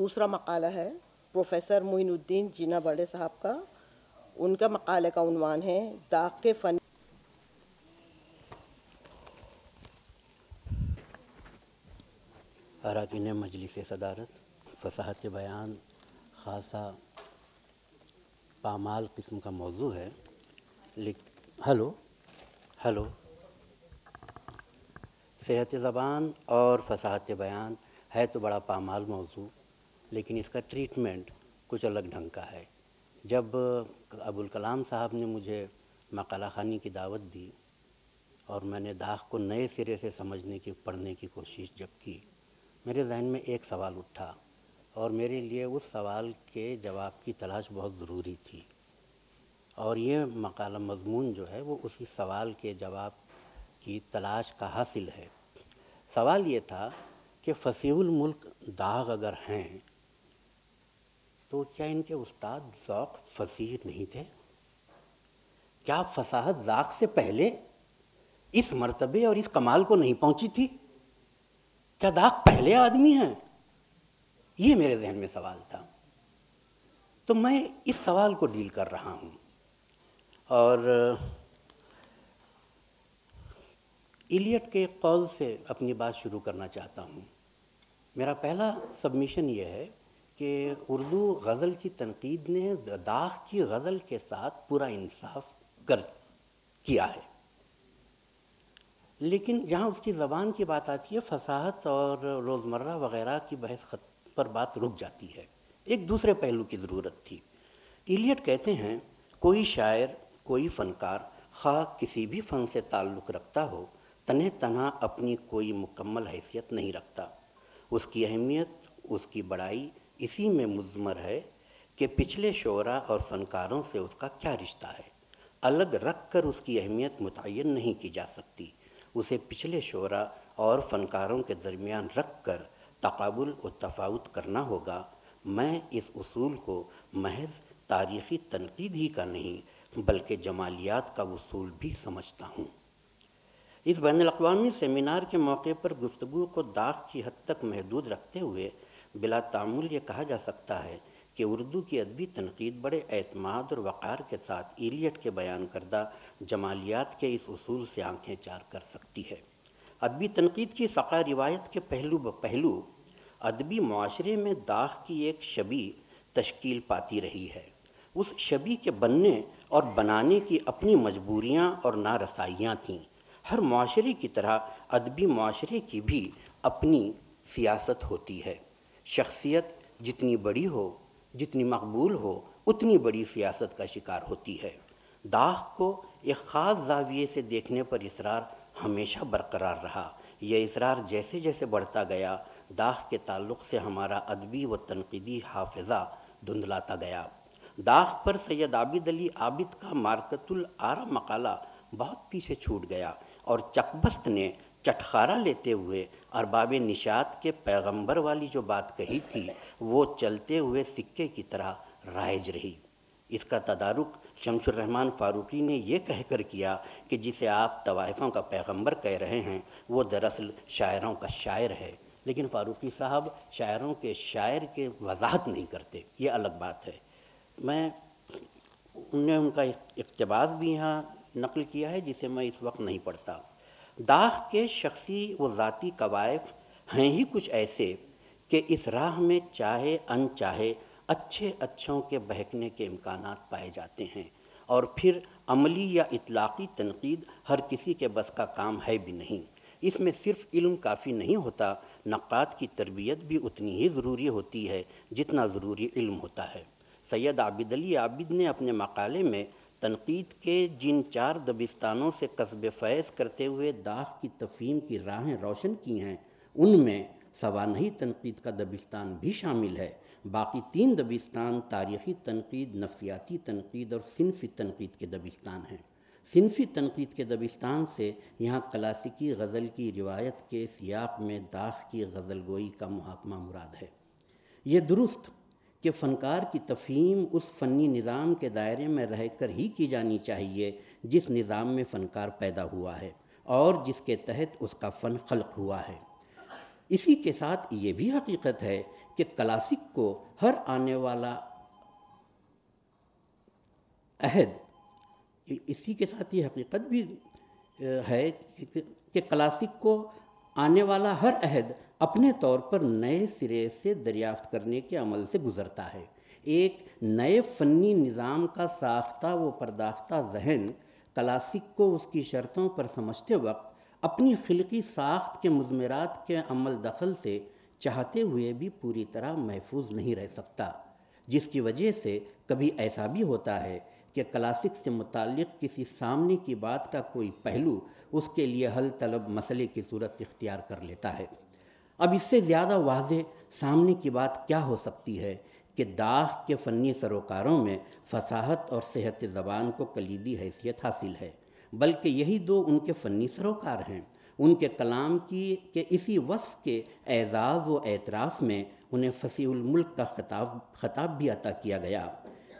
دوسرا مقالہ ہے، پروفیسر معین الدین جینا بڑے صاحب کا۔ ان کا مقالے کا عنوان ہے، داغ کے فن اراکین مجلس صدارت، فصاحت بیان، خاصا پامال قسم کا موضوع ہے ہلو ہلو۔ صحت زبان اور فصاحت بیان ہے تو بڑا پامال موضوع۔ لیکن اس کا ٹریٹمنٹ کچھ الگ ڈھنگ کا ہے۔ جب ابوالکلام صاحب نے مجھے مقالہ خانی کی دعوت دی اور میں نے داغ کو نئے سرے سے سمجھنے کی، پڑھنے کی کوشش جب کی، میرے ذہن میں ایک سوال اٹھا اور میرے لیے اس سوال کے جواب کی تلاش بہت ضروری تھی۔ اور یہ مقالہ مضمون جو ہے وہ اسی سوال کے جواب کی تلاش کا حاصل ہے۔ سوال یہ تھا کہ فصیح الملک داغ اگر ہیں تو کیا ان کے استاد ذوق فصیح نہیں تھے؟ کیا فصاحت ذاق سے پہلے اس مرتبے اور اس کمال کو نہیں پہنچی تھی؟ کیا داغ پہلے آدمی ہیں؟ یہ میرے ذہن میں سوال تھا۔ تو میں اس سوال کو ڈیل کر رہا ہوں۔ اور ایلیٹ کے قول سے اپنی بات شروع کرنا چاہتا ہوں۔ میرا پہلا سبمیشن یہ ہے کہ اردو غزل کی تنقید نے داغ کی غزل کے ساتھ پورا انصاف کر کیا ہے۔ لیکن جہاں اس کی زبان کی بات آتی ہے، فصاحت اور روزمرہ وغیرہ کی بحث خط پر بات رک جاتی ہے۔ ایک دوسرے پہلو کی ضرورت تھی۔ ایلیٹ کہتے ہیں، کوئی شاعر، کوئی فنکار، خواہ کسی بھی فن سے تعلق رکھتا ہو، تنہ تنہا اپنی کوئی مکمل حیثیت نہیں رکھتا۔ اس کی اہمیت، اس کی بڑائی اسی میں مضمر ہے کہ پچھلے شعراء اور فنکاروں سے اس کا کیا رشتہ ہے؟ الگ رکھ کر اس کی اہمیت متعین نہیں کی جا سکتی۔ اسے پچھلے شعراء اور فنکاروں کے درمیان رکھ کر تقابل و تفاوت کرنا ہوگا۔ میں اس اصول کو محض تاریخی تنقید ہی کا نہیں، بلکہ جمالیات کا اصول بھی سمجھتا ہوں۔ اس بین الاقوامی سیمینار کے موقع پر گفتگو کو داغ کی حد تک محدود رکھتے ہوئے بلا تعمل یہ کہا جا سکتا ہے کہ اردو کی ادبی تنقید بڑے اعتماد اور وقار کے ساتھ ایلیٹ کے بیان کردہ جمالیات کے اس اصول سے آنکھیں چار کر سکتی ہے۔ ادبی تنقید کی سقا روایت کے پہلو بپہلو ادبی معاشرے میں داغ کی ایک شبی تشکیل پاتی رہی ہے۔ اس شبی کے بننے اور بنانے کی اپنی مجبوریاں اور نارسائیاں تھیں۔ ہر معاشرے کی طرح ادبی معاشرے کی بھی اپنی سیاست ہوتی ہے۔ شخصیت جتنی بڑی ہو، جتنی مقبول ہو، اتنی بڑی سیاست کا شکار ہوتی ہے۔ داغ کو ایک خاص زاویے سے دیکھنے پر اصرار ہمیشہ برقرار رہا۔ یہ اصرار جیسے جیسے بڑھتا گیا، داغ کے تعلق سے ہمارا ادبی و تنقیدی حافظہ دھندلاتا گیا۔ داغ پر سید عابد علی عابد کا مارکت العرا مقالہ بہت پیچھے چھوٹ گیا اور چکبست نے چٹخارہ لیتے ہوئے ارباب نشات کے پیغمبر والی جو بات کہی تھی، وہ چلتے ہوئے سکے کی طرح رائج رہی۔ اس کا تدارک شمس الرحمن فاروقی نے یہ کہہ کر کیا کہ جسے آپ طوائفوں کا پیغمبر کہہ رہے ہیں، وہ دراصل شاعروں کا شاعر ہے۔ لیکن فاروقی صاحب شاعروں کے شاعر کے وضاحت نہیں کرتے۔ یہ الگ بات ہے۔ میں ان نے ان کا اقتباس بھی یہاں نقل کیا ہے، جسے میں اس وقت نہیں پڑھتا۔ داغ کے شخصی و ذاتی قوائف ہیں ہی کچھ ایسے کہ اس راہ میں چاہے ان چاہے اچھے اچھوں کے بہکنے کے امکانات پائے جاتے ہیں اور پھر عملی یا اطلاقی تنقید ہر کسی کے بس کا کام ہے بھی نہیں۔ اس میں صرف علم کافی نہیں ہوتا، نقاد کی تربیت بھی اتنی ہی ضروری ہوتی ہے جتنا ضروری علم ہوتا ہے۔ سید عابد علی عابد نے اپنے مقالے میں تنقید کے جن چار دبستانوں سے قصب فیض کرتے ہوئے داغ کی تفہیم کی راہیں روشن کی ہیں، ان میں سوانحی تنقید کا دبستان بھی شامل ہے۔ باقی تین دبستان تاریخی تنقید، نفسیاتی تنقید اور صنفی تنقید کے دبستان ہیں۔ صنفی تنقید کے دبستان سے یہاں کلاسیکی غزل کی روایت کے سیاق میں داغ کی غزل گوئی کا محاکمہ مراد ہے۔ یہ درست کہ فنکار کی تفہیم اس فنی نظام کے دائرے میں رہ کر ہی کی جانی چاہیے جس نظام میں فنکار پیدا ہوا ہے اور جس کے تحت اس کا فن خلق ہوا ہے۔ اسی کے ساتھ یہ بھی حقیقت ہے کہ کلاسک کو ہر آنے والا عہد، اسی کے ساتھ یہ حقیقت بھی ہے کہ کلاسک کو آنے والا ہر عہد اپنے طور پر نئے سرے سے دریافت کرنے کے عمل سے گزرتا ہے۔ ایک نئے فنی نظام کا ساختہ و پرداختہ ذہن کلاسک کو اس کی شرطوں پر سمجھتے وقت اپنی خلقی ساخت کے مضمرات کے عمل دخل سے چاہتے ہوئے بھی پوری طرح محفوظ نہیں رہ سکتا، جس کی وجہ سے کبھی ایسا بھی ہوتا ہے کہ کلاسک سے متعلق کسی سامنے کی بات کا کوئی پہلو اس کے لیے حل طلب مسئلے کی صورت اختیار کر لیتا ہے۔ اب اس سے زیادہ واضح سامنے کی بات کیا ہو سکتی ہے کہ داغ کے فنی سروکاروں میں فصاحت اور صحت زبان کو کلیدی حیثیت حاصل ہے، بلکہ یہی دو ان کے فنی سروکار ہیں۔ ان کے کلام کی کہ اسی وصف کے اعزاز و اعتراف میں انہیں فصیح الملک کا خطاب خطاب بھی عطا کیا گیا۔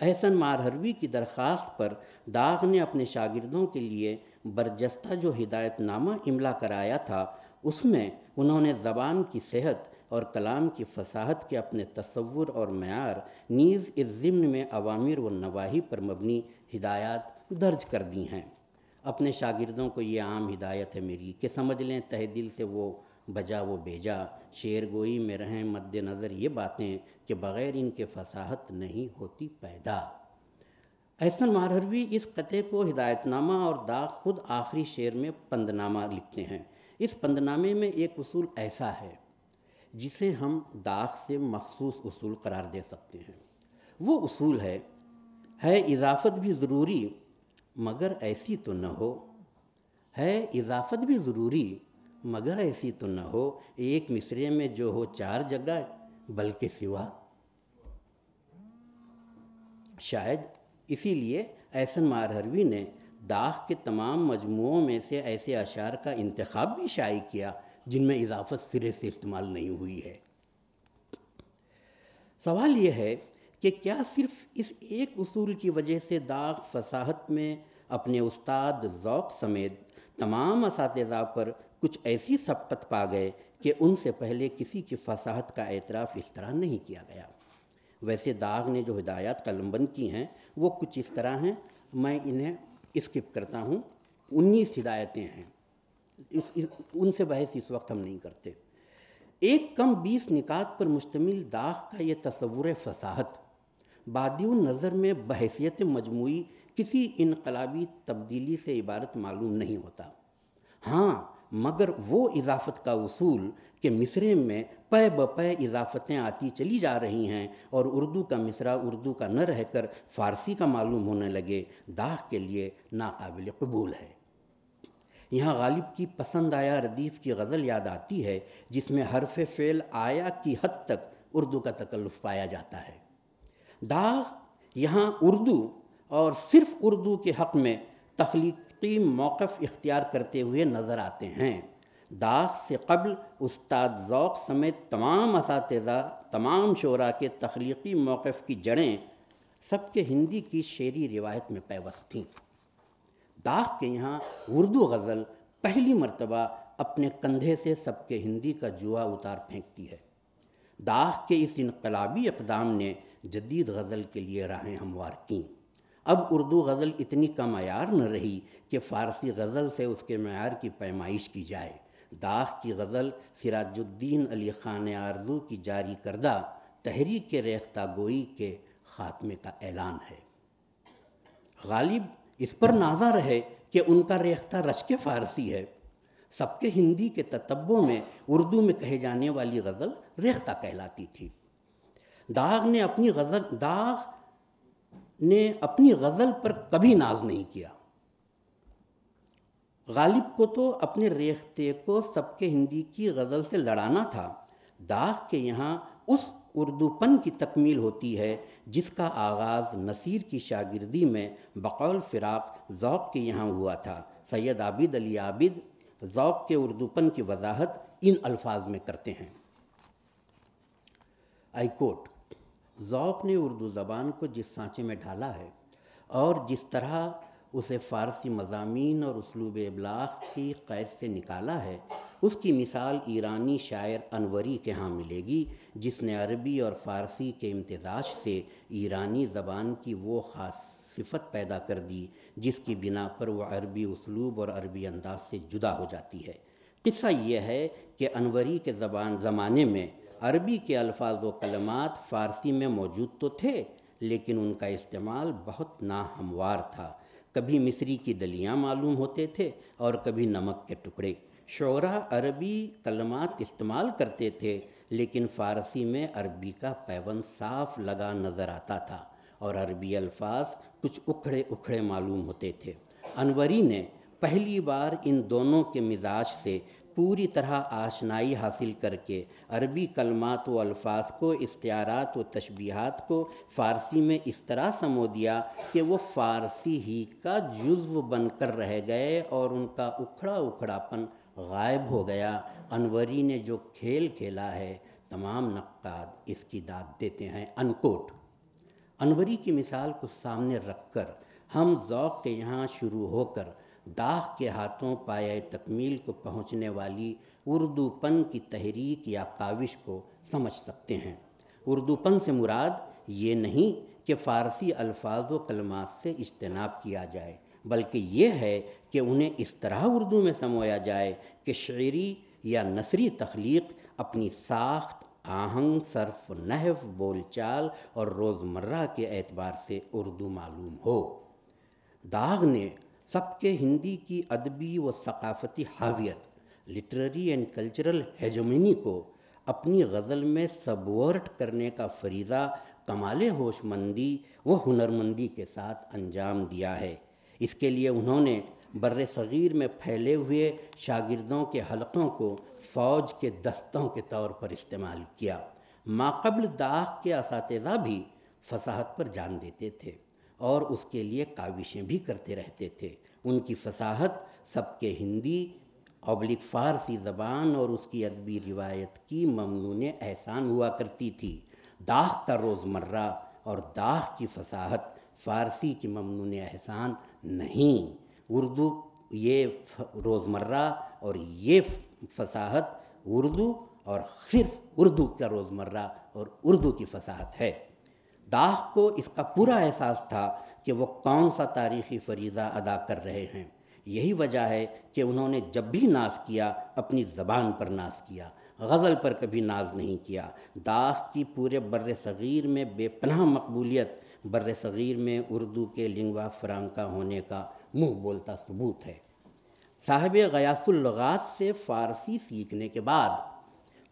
احسن مارہروی کی درخواست پر داغ نے اپنے شاگردوں کے لیے برجستہ جو ہدایت نامہ املا کرایا تھا اس میں انہوں نے زبان کی صحت اور کلام کی فصاحت کے اپنے تصور اور معیار نیز اس ضمن میں عوامر و نواحی پر مبنی ہدایات درج کر دی ہیں۔ اپنے شاگردوں کو یہ عام ہدایت ہے میری کہ سمجھ لیں تہ دل سے وہ بجا وہ بیجا شعر گوئی میں رہیں مد نظر یہ باتیں کہ بغیر ان کے فصاحت نہیں ہوتی پیدا۔ احسن مارہروی اس قطعے کو ہدایت نامہ اور داغ خود آخری شعر میں پند نامہ لکھتے ہیں۔ اس پند نامے میں ایک اصول ایسا ہے جسے ہم داغ سے مخصوص اصول قرار دے سکتے ہیں۔ وہ اصول ہے ہے اضافت بھی ضروری مگر ایسی تو نہ ہو۔ ہے اضافت بھی ضروری مگر ایسی تو نہ ہو، ایک مصرے میں جو ہو چار جگہ بلکہ سوا۔ شاید اسی لیے ایسن مارہروی نے داغ کے تمام مجموعوں میں سے ایسے اشعار کا انتخاب بھی شائع کیا جن میں اضافت سرے سے استعمال نہیں ہوئی ہے۔ سوال یہ ہے کہ کیا صرف اس ایک اصول کی وجہ سے داغ فصاحت میں اپنے استاد ذوق سمیت تمام اساتذہ پر کچھ ایسی سبقت پا گئے کہ ان سے پہلے کسی کی فصاحت کا اعتراف اس طرح نہیں کیا گیا؟ ویسے داغ نے جو ہدایات قلم بند کی ہیں وہ کچھ اس طرح ہیں، میں انہیں اسکپ کرتا ہوں۔ انیس ہدایتیں ہیں۔ اس ان سے بحث اس وقت ہم نہیں کرتے۔ ایک کم بیس نکات پر مشتمل داغ کا یہ تصور فصاحت بادی نظر میں بحیثیت مجموعی کسی انقلابی تبدیلی سے عبارت معلوم نہیں ہوتا۔ ہاں مگر وہ اضافت کا اصول کہ مصرے میں پے بپے اضافتیں آتی چلی جا رہی ہیں اور اردو کا مصرع اردو کا نہ رہ کر فارسی کا معلوم ہونے لگے، داغ کے لیے ناقابل قبول ہے۔ یہاں غالب کی پسند آیا ردیف کی غزل یاد آتی ہے، جس میں حرف فعل آیا کی حد تک اردو کا تکلف پایا جاتا ہے۔ داغ، یہاں اردو اور صرف اردو کے حق میں تخلیق تخلیقی موقف اختیار کرتے ہوئے نظر آتے ہیں۔ داغ سے قبل استاد ذوق سمیت تمام اساتذہ، تمام شعراء کے تخلیقی موقف کی جڑیں سب کے ہندی کی شعری روایت میں پیوست تھیں۔ داغ کے یہاں اردو غزل پہلی مرتبہ اپنے کندھے سے سب کے ہندی کا جوا اتار پھینکتی ہے۔ داغ کے اس انقلابی اقدام نے جدید غزل کے لیے راہیں ہموار کیں۔ اب اردو غزل اتنی کم معیار نہ رہی کہ فارسی غزل سے اس کے معیار کی پیمائش کی جائے۔ داغ کی غزل سراج الدین علی خان آرزو کی جاری کردہ تحریک کے ریختہ گوئی کے خاتمے کا اعلان ہے۔ غالب اس پر نازا رہے کہ ان کا ریختہ رشک فارسی ہے۔ سب کے ہندی کے تتبوں میں اردو میں کہے جانے والی غزل ریختہ کہلاتی تھی۔ داغ نے اپنی غزل، داغ نے اپنی غزل پر کبھی ناز نہیں کیا۔ غالب کو تو اپنے ریختے کو سب کے ہندی کی غزل سے لڑانا تھا۔ داغ کے یہاں اس اردو پن کی تکمیل ہوتی ہے، جس کا آغاز نصیر کی شاگردی میں بقول فراق ذوق کے یہاں ہوا تھا۔ سید عابد علی عابد ذوق کے اردو پن کی وضاحت ان الفاظ میں کرتے ہیں۔ آئی کوٹ ذوق نے اردو زبان کو جس سانچے میں ڈھالا ہے اور جس طرح اسے فارسی مضامین اور اسلوب ابلاغ کی قید سے نکالا ہے، اس کی مثال ایرانی شاعر انوری کے ہاں ملے گی، جس نے عربی اور فارسی کے امتزاج سے ایرانی زبان کی وہ خاص صفت پیدا کر دی، جس کی بنا پر وہ عربی اسلوب اور عربی انداز سے جدا ہو جاتی ہے۔ قصہ یہ ہے کہ انوری کے زبان زمانے میں عربی کے الفاظ و کلمات فارسی میں موجود تو تھے، لیکن ان کا استعمال بہت ناہموار تھا۔ کبھی مصری کی دلیاں معلوم ہوتے تھے اور کبھی نمک کے ٹکڑے۔ شعرا عربی کلمات استعمال کرتے تھے، لیکن فارسی میں عربی کا پیون صاف لگا نظر آتا تھا اور عربی الفاظ کچھ اکھڑے اکھڑے معلوم ہوتے تھے۔ انوری نے پہلی بار ان دونوں کے مزاج سے پوری طرح آشنائی حاصل کر کے عربی کلمات و الفاظ کو، اختیارات و تشبیہات کو فارسی میں اس طرح سمو دیا کہ وہ فارسی ہی کا جزو بن کر رہ گئے اور ان کا اکھڑا اکھڑا پن غائب ہو گیا۔ انوری نے جو کھیل کھیلا ہے، تمام نقاد اس کی داد دیتے ہیں۔ انکوٹ۔ انوری کی مثال کو سامنے رکھ کر ہم ذوق کے یہاں شروع ہو کر داغ کے ہاتھوں پایا تکمیل کو پہنچنے والی اردو پن کی تحریک یا کاوش کو سمجھ سکتے ہیں۔ اردو پن سے مراد یہ نہیں کہ فارسی الفاظ و کلمات سے اجتناب کیا جائے، بلکہ یہ ہے کہ انہیں اس طرح اردو میں سمویا جائے کہ شعری یا نثری تخلیق اپنی ساخت، آہنگ، صرف نحف بول چال اور روزمرہ کے اعتبار سے اردو معلوم ہو۔ داغ نے سب کے ہندی کی ادبی و ثقافتی حاویت لٹریری اینڈ کلچرل ہیجومینی کو اپنی غزل میں سبورٹ کرنے کا فریضہ، کمال ہوش مندی و ہنرمندی کے ساتھ انجام دیا ہے۔ اس کے لیے انہوں نے بر صغیر میں پھیلے ہوئے شاگردوں کے حلقوں کو فوج کے دستوں کے طور پر استعمال کیا۔ ماقبل داغ کے اساتذہ بھی فصاحت پر جان دیتے تھے۔ اور اس کے لیے کاوشیں بھی کرتے رہتے تھے۔ ان کی فصاحت سب کے ہندی ابلک فارسی زبان اور اس کی ادبی روایت کی ممنون احسان ہوا کرتی تھی۔ داغ کا روزمرہ اور داغ کی فصاحت فارسی کی ممنون احسان نہیں۔ اردو یہ روزمرہ اور یہ فصاحت اردو اور صرف اردو کا روزمرہ اور اردو کی فصاحت ہے۔ داغ کو اس کا پورا احساس تھا کہ وہ کون سا تاریخی فریضہ ادا کر رہے ہیں۔ یہی وجہ ہے کہ انہوں نے جب بھی ناز کیا، اپنی زبان پر ناز کیا، غزل پر کبھی ناز نہیں کیا۔ داغ کی پورے بر صغیر میں بے پناہ مقبولیت، بر صغیر میں اردو کے لنگوا فرانکا ہونے کا منہ بولتا ثبوت ہے۔ صاحب غیاس اللغات سے فارسی سیکھنے کے بعد،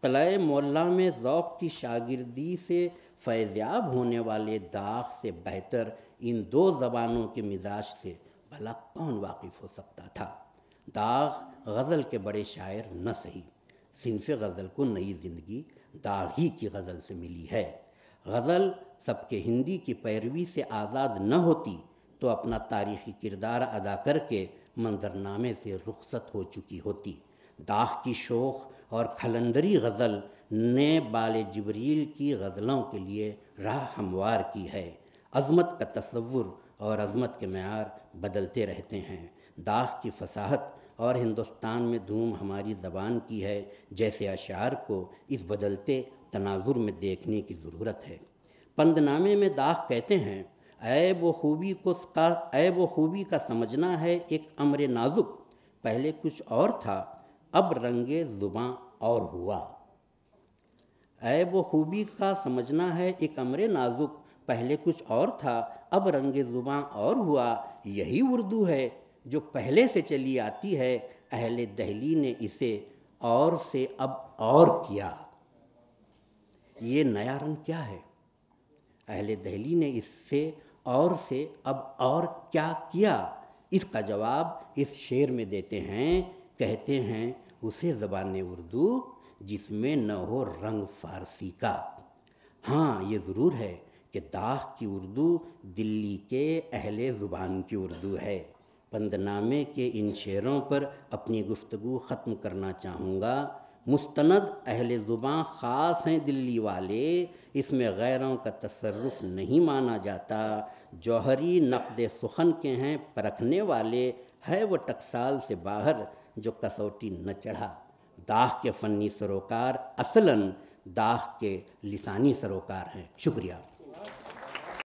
قلعہ مولا میں ذوق کی شاگردی سے فیضیاب ہونے والے داغ سے بہتر ان دو زبانوں کے مزاج سے بھلا کون واقف ہو سکتا تھا؟ داغ غزل کے بڑے شاعر نہ سہی صنف غزل کو نئی زندگی داغ ہی کی غزل سے ملی ہے۔ غزل سب کے ہندی کی پیروی سے آزاد نہ ہوتی تو اپنا تاریخی کردار ادا کر کے منظرنامے سے رخصت ہو چکی ہوتی۔ داغ کی شوخ اور کھلندری غزل نے بال جبریل کی غزلوں کے لیے راہ ہموار کی ہے۔ عظمت کا تصور اور عظمت کے معیار بدلتے رہتے ہیں۔ داغ کی فصاحت اور ہندوستان میں دھوم ہماری زبان کی ہے، جیسے اشعار کو اس بدلتے تناظر میں دیکھنے کی ضرورت ہے۔ پند نامے میں داغ کہتے ہیں، عیب و خوبی کو عیب و خوبی کا سمجھنا ہے ایک امر نازک۔ پہلے کچھ اور تھا، اب رنگ زباں اور ہوا۔ عیب و خوبی کا سمجھنا ہے ایک امر نازک۔ پہلے کچھ اور تھا، اب رنگ زباں اور ہوا۔ یہی اردو ہے جو پہلے سے چلی آتی ہے۔ اہل دہلی نے اسے اور سے اب اور کیا۔ یہ نیا رنگ کیا ہے؟ اہل دہلی نے اس سے اور سے اب اور کیا کیا؟ اس کا جواب اس شعر میں دیتے ہیں۔ کہتے ہیں، اسے زبان اردو جس میں نہ ہو رنگ فارسی کا۔ ہاں یہ ضرور ہے کہ داغ کی اردو دلی کے اہل زبان کی اردو ہے۔ پند نامے کے ان شعروں پر اپنی گفتگو ختم کرنا چاہوں گا۔ مستند اہل زبان خاص ہیں دلی والے، اس میں غیروں کا تصرف نہیں مانا جاتا۔ جوہری نقد سخن کے ہیں پرکھنے والے، ہے وہ ٹکسال سے باہر جو کسوٹی نہ چڑھا۔ داغ کے فنی سروکار اصلاً داغ کے لسانی سروکار ہیں۔ شکریہ۔